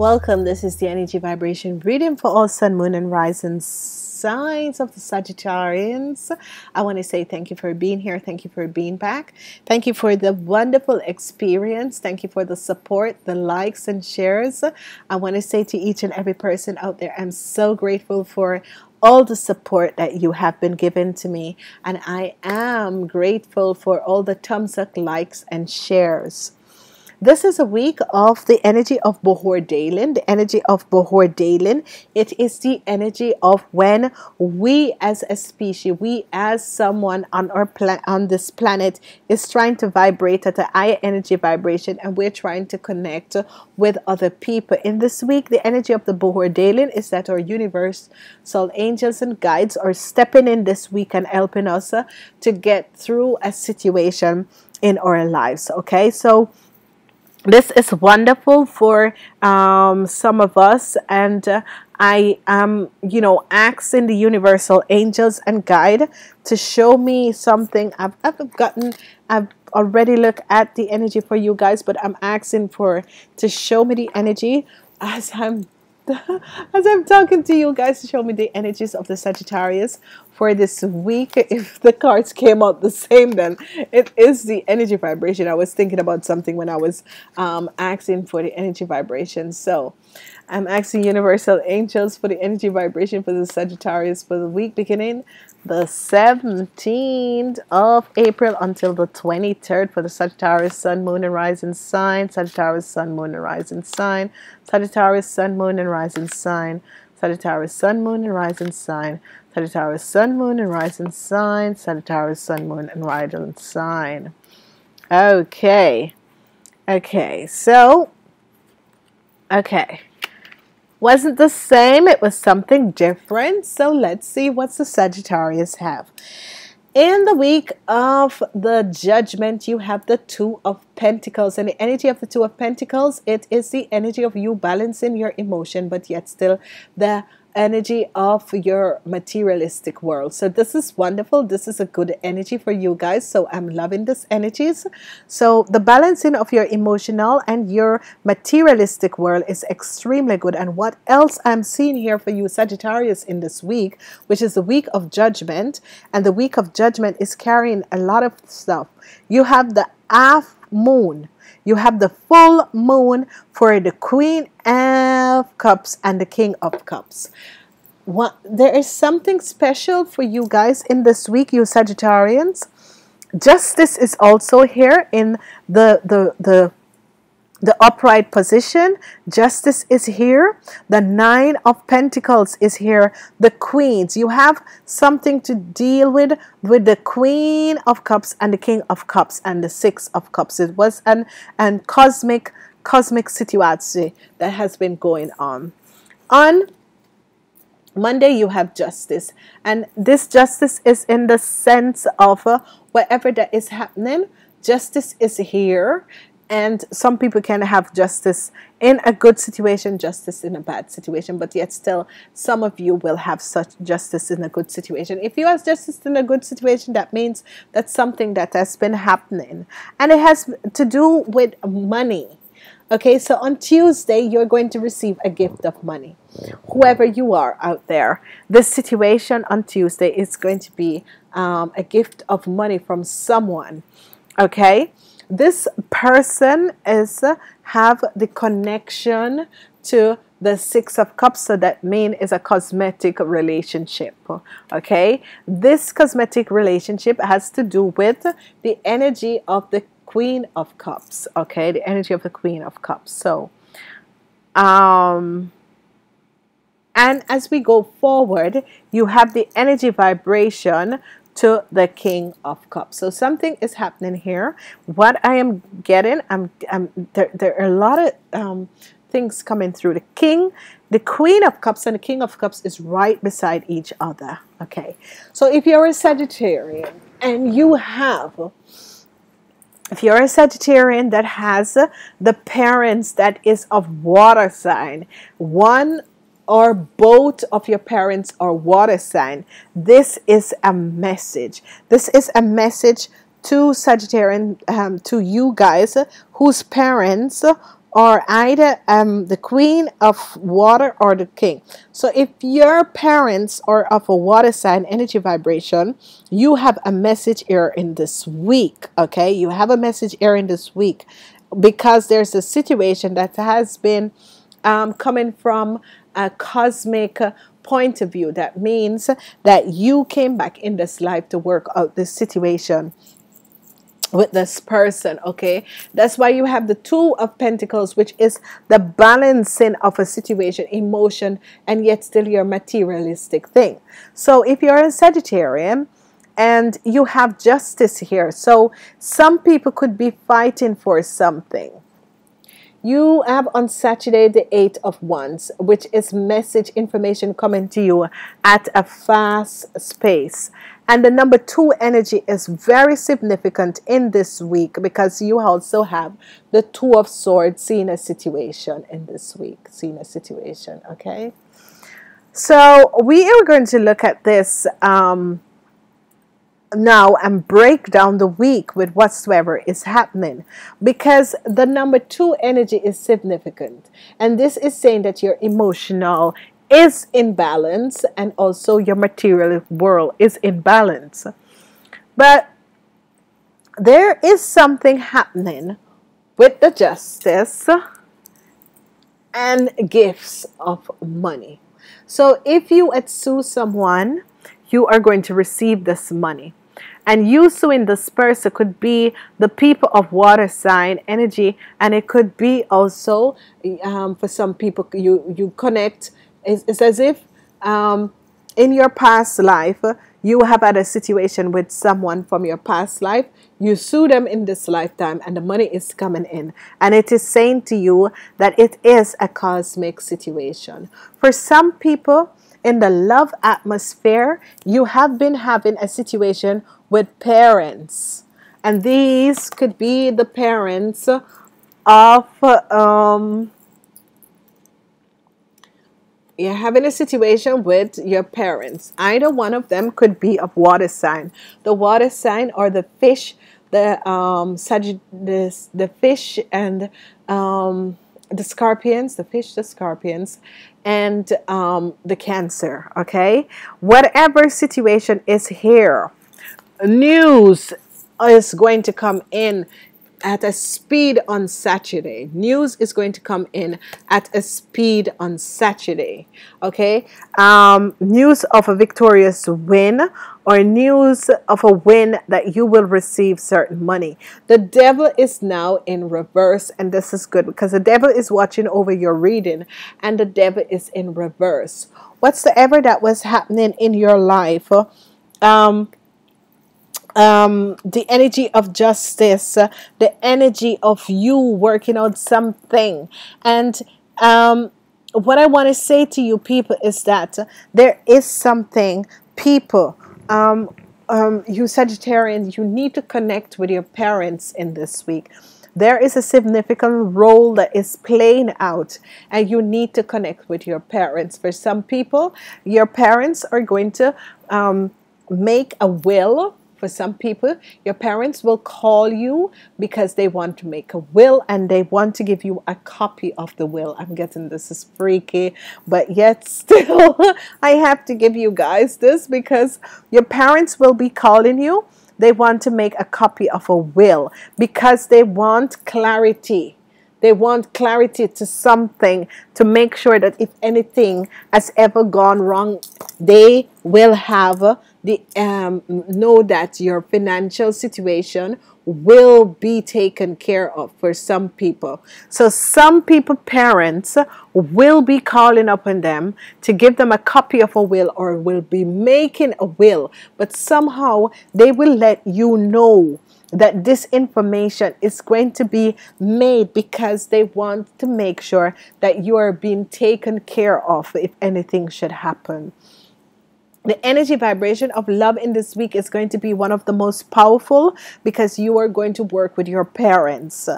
Welcome. This is the energy vibration reading for all sun, moon, and rising signs of the Sagittarians. I want to say thank you for being here. Thank you for being back. Thank you for the wonderful experience. Thank you for the support, the likes, and shares. I want to say to each and every person out there, I'm so grateful for all the support that you have been given to me. And I am grateful for all the thumbs up, likes, and shares. This is a week of the energy of Bohor Dalin, the energy of Bohor Dalin. It is the energy of when we as a species, we as someone on our planet, on this planet is trying to vibrate at a higher energy vibration and we're trying to connect with other people. In this week, the energy of the Bohor Dalin is that our universe, universal angels and guides are stepping in this week and helping us to get through a situation in our lives. Okay, so this is wonderful for um, some of us and uh, I am you know asking the universal angels and guide to show me something I've, I've gotten. I've already looked at the energy for you guys but I'm asking for to show me the energy as I'm as I'm talking to you guys to show me the energies of the Sagittarius for this week. If the cards came out the same, then it is the energy vibration. I was thinking about something when I was um, asking for the energy vibration. So I'm asking Universal Angels for the energy vibration for the Sagittarius for the week beginning the 17th of April until the 23rd for the Sagittarius Sun, Moon, and Rising sign. Sagittarius Sun, Moon, and Rising sign. Sagittarius Sun, Moon, and Rising sign. Sagittarius Sun, Moon, and Rising sign. Sagittarius Sun, Moon, and Rising sign. Sagittarius Sun, Moon, and Rising sign. Okay. Okay. So, okay wasn't the same, it was something different. So let's see what the Sagittarius have. In the week of the judgment, you have the Two of Pentacles. And the energy of the Two of Pentacles, it is the energy of you balancing your emotion, but yet still the energy of your materialistic world. So this is wonderful. This is a good energy for you guys. So I'm loving this energies. So the balancing of your emotional and your materialistic world is extremely good. And what else I'm seeing here for you Sagittarius in this week, which is the week of judgment. And the week of judgment is carrying a lot of stuff. You have the half moon you have the full moon for the Queen of Cups and the King of Cups. What, there is something special for you guys in this week, you Sagittarians. Justice is also here in the, the, the the upright position. Justice is here. The Nine of Pentacles is here. The Queens. You have something to deal with with the Queen of Cups and the King of Cups and the Six of Cups. It was an, an cosmic cosmic situation that has been going on. On Monday, you have justice, and this justice is in the sense of uh, whatever that is happening. Justice is here. And some people can have justice in a good situation justice in a bad situation. But yet still some of you will have such justice in a good situation. If you have justice in a good situation that means that's something that has been happening. And it has to do with money okay so on Tuesday you're going to receive a gift of money. Whoever you are out there this situation on Tuesday is going to be um, a gift of money from someone okay? This person is have the connection to the six of cups so that mean is a cosmetic relationship okay? This cosmetic relationship has to do with the energy of the queen of cups okay the energy of the queen of cups so um and as we go forward you have the energy vibration to the King of Cups. So something is happening here. What I am getting, I'm, I'm there, there are a lot of um, things coming through. The King, the Queen of Cups and the King of Cups is right beside each other. Okay. So if you're a Sagittarian and you have if you're a Sagittarian that has the parents that is of water sign, one or both of your parents are water sign, this is a message. This is a message to Sagittarian, um, to you guys whose parents or either um, the queen of water or the king. So if your parents are of a water sign energy vibration, you have a message here in this week. Okay, you have a message here in this week because there's a situation that has been um, coming from a cosmic point of view. That means that you came back in this life to work out this situation with this person okay? That's why you have the two of pentacles which is the balancing of a situation emotion and yet still your materialistic thing. So if you're a sagittarian and you have justice here so some people could be fighting for something. You have on Saturday the Eight of Wands, which is message information coming to you at a fast space. And the number two energy is very significant in this week because you also have the Two of Swords seeing a situation in this week, seeing a situation, okay? So we are going to look at this um, now and break down the week with whatsoever is happening because the number two energy is significant and this is saying that your emotional is in balance and also your material world is in balance but there is something happening with the justice and gifts of money so if you sue someone you are going to receive this money and you in this person could be the people of water sign energy, and it could be also um, for some people you you connect. It's, it's as if um, in your past life you have had a situation with someone from your past life. You sue them in this lifetime, and the money is coming in, and it is saying to you that it is a cosmic situation. For some people, in the love atmosphere, you have been having a situation with parents. And these could be the parents of um, you're having a situation with your parents. Either one of them could be of water sign. The water sign or the fish, the um, the, the fish and um, the scorpions, the fish, the scorpions, and um, the cancer. Okay, whatever situation is here, news is going to come in at a speed on Saturday. News is going to come in at a speed on Saturday. Okay. Um, news of a victorious win or news of a win that you will receive certain money. The devil is now in reverse, and this is good because the devil is watching over your reading, and the devil is in reverse. Whatsoever that was happening in your life, um, um, the energy of justice, uh, the energy of you working on something. And um, what I want to say to you people is that there is something, people, um, um, you Sagittarians, you need to connect with your parents in this week. There is a significant role that is playing out, and you need to connect with your parents. For some people, your parents are going to um, make a will for some people, your parents will call you because they want to make a will and they want to give you a copy of the will. I'm getting this is freaky, but yet still, I have to give you guys this because your parents will be calling you. They want to make a copy of a will because they want clarity. They want clarity to something to make sure that if anything has ever gone wrong, they will have the um, know that your financial situation will be taken care of for some people. So some people parents will be calling upon them to give them a copy of a will or will be making a will, but somehow they will let you know that this information is going to be made because they want to make sure that you are being taken care of if anything should happen the energy vibration of love in this week is going to be one of the most powerful because you are going to work with your parents.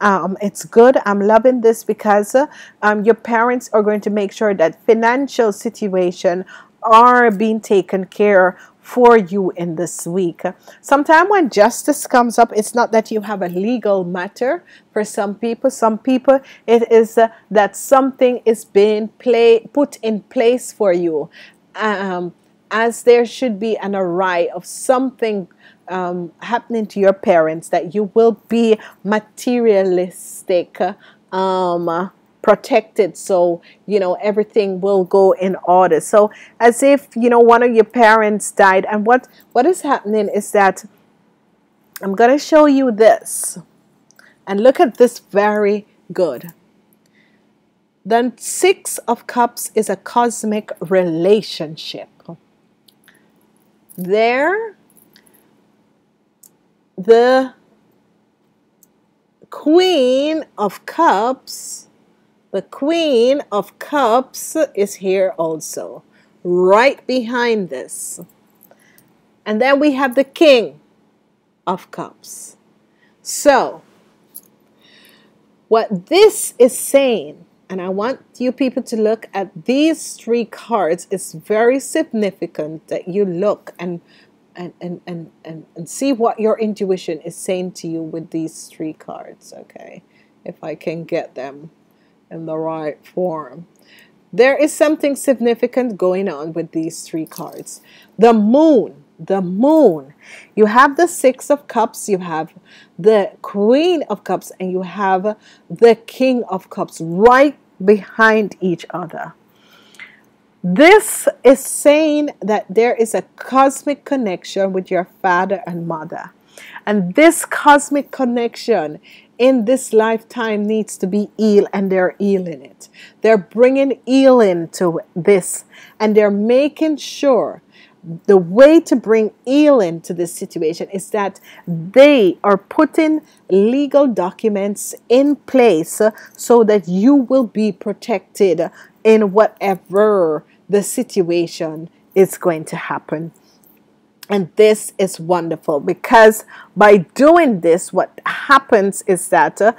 Um, it's good. I'm loving this because um, your parents are going to make sure that financial situation are being taken care for you in this week. Sometimes when justice comes up, it's not that you have a legal matter for some people. Some people, it is uh, that something is being play, put in place for you. Um, as there should be an array of something um, happening to your parents, that you will be materialistic. Um, protected. So you know everything will go in order. So as if you know one of your parents died and what what is happening is that i'm going to show you this. And look at this very good. Then six of cups is a cosmic relationship there the queen of cups the Queen of Cups is here also, right behind this. And then we have the King of Cups. So, what this is saying, and I want you people to look at these three cards, it's very significant that you look and and, and, and, and, and see what your intuition is saying to you with these three cards, okay? If I can get them in the right form. There is something significant going on with these three cards. The moon, the moon. You have the Six of Cups, you have the Queen of Cups, and you have the King of Cups right behind each other. This is saying that there is a cosmic connection with your father and mother. And this cosmic connection in this lifetime needs to be healed, and they're healing it. They're bringing healing to this, and they're making sure the way to bring healing to this situation is that they are putting legal documents in place so that you will be protected in whatever the situation is going to happen. And this is wonderful because by doing this, what happens is that uh,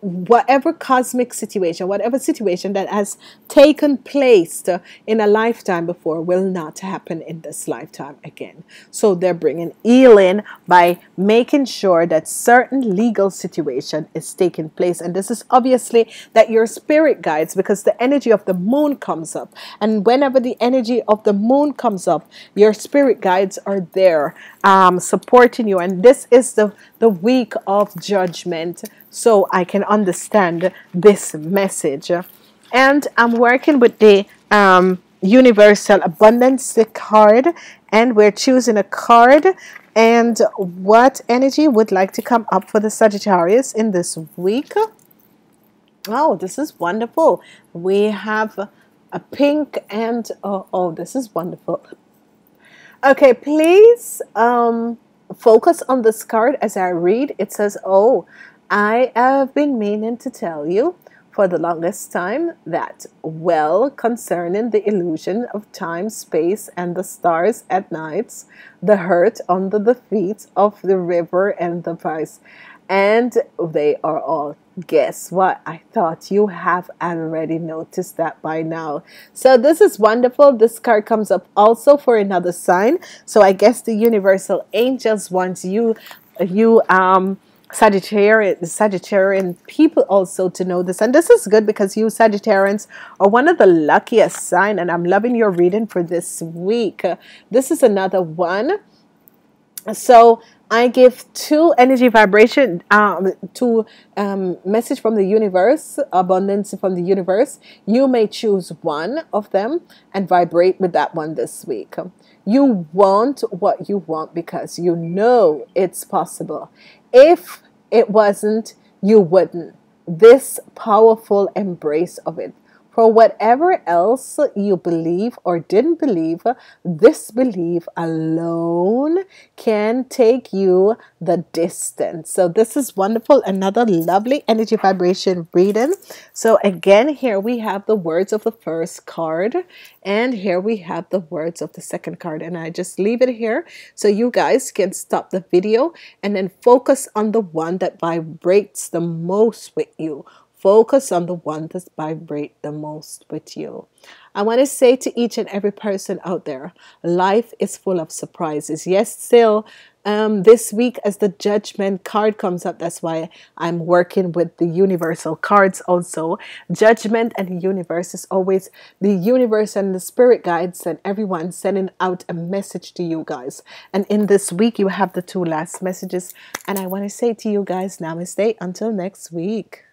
whatever cosmic situation, whatever situation that has taken place in a lifetime before will not happen in this lifetime again. So they're bringing healing by making sure that certain legal situation is taking place. And this is obviously that your spirit guides because the energy of the moon comes up. And whenever the energy of the moon comes up, your spirit guides are there um, supporting you. And this is the, the week of judgment so I can understand this message. And I'm working with the um, Universal Abundance card, and we're choosing a card. And what energy would like to come up for the Sagittarius in this week? Oh, this is wonderful. We have a pink and oh, oh this is wonderful. Okay, please um, focus on this card as I read. It says, Oh, I have been meaning to tell you for the longest time that, well, concerning the illusion of time, space, and the stars at nights, the hurt under the feet of the river and the vice, and they are all. Guess what? I thought you have already noticed that by now. So, this is wonderful. This card comes up also for another sign. So, I guess the universal angels wants you, you, um, Sagittarian, Sagittarian people also to know this. And this is good because you Sagittarians are one of the luckiest sign. And I'm loving your reading for this week. This is another one. So I give two energy vibration, um, two um, message from the universe, abundance from the universe. You may choose one of them and vibrate with that one this week. You want what you want because you know it's possible. If it wasn't, you wouldn't. This powerful embrace of it for whatever else you believe or didn't believe, this belief alone can take you the distance. So, this is wonderful. Another lovely energy vibration reading. So, again, here we have the words of the first card, and here we have the words of the second card. And I just leave it here so you guys can stop the video and then focus on the one that vibrates the most with you Focus on the one that vibrate the most with you. I want to say to each and every person out there, life is full of surprises. Yes, still um, this week as the judgment card comes up that's why i'm working with the universal cards also. Judgment and the universe is always the universe and the spirit guides and everyone sending out a message to you guys. And in this week you have the two last messages. And i want to say to you guys namaste. Until next week